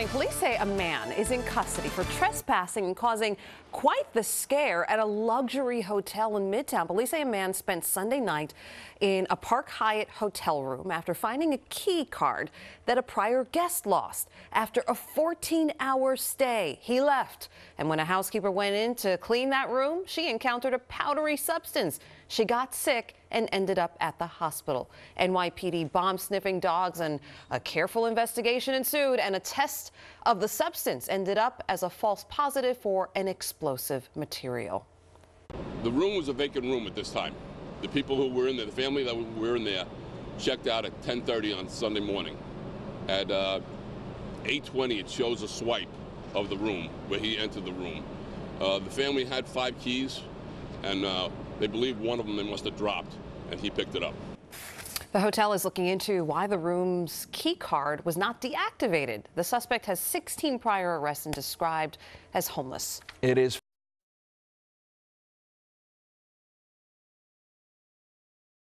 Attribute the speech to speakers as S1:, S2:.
S1: morning, police say a man is in custody for trespassing and causing quite the scare at a luxury hotel in Midtown. Police say a man spent Sunday night in a Park Hyatt hotel room after finding a key card that a prior guest lost. After a 14 hour stay, he left. And when a housekeeper went in to clean that room, she encountered a powdery substance. She got sick and ended up at the hospital. NYPD bomb sniffing dogs and a careful investigation ensued, and a test of the substance ended up as a false positive for an explosive material.
S2: The room was a vacant room at this time. The people who were in there, the family that were in there, checked out at 10:30 on Sunday morning. At uh, 8:20, it shows a swipe of the room where he entered the room. Uh, the family had five keys, and uh, they believe one of them they must have dropped, and he picked it up.
S1: The hotel is looking into why the room's key card was not deactivated. The suspect has 16 prior arrests and described as homeless.
S3: It is